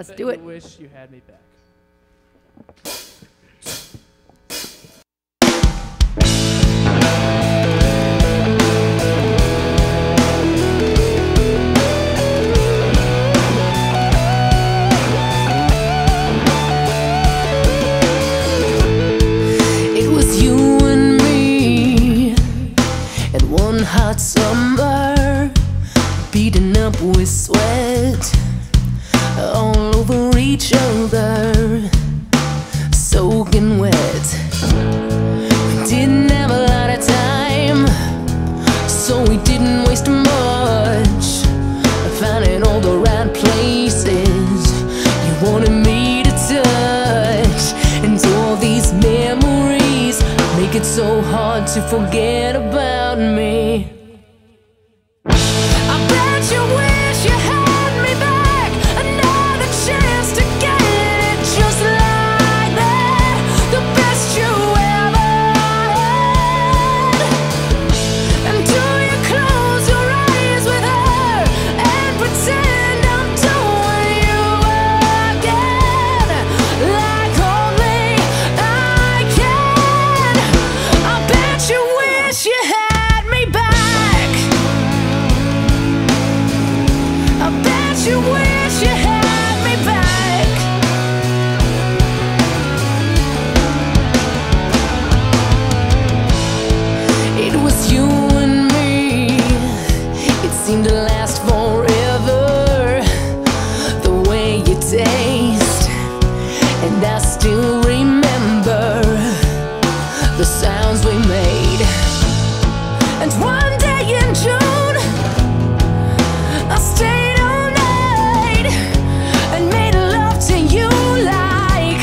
Let's do it. Wish you had me back. It was you and me at one hot summer, beaten up with sweat each other, soaking wet. We didn't have a lot of time, so we didn't waste much. Finding all the right places you wanted me to touch, and all these memories make it so hard to forget about me. I bet you wish last forever. The way you taste And I still remember The sounds we made. And one day in June I stayed all night And made love to you like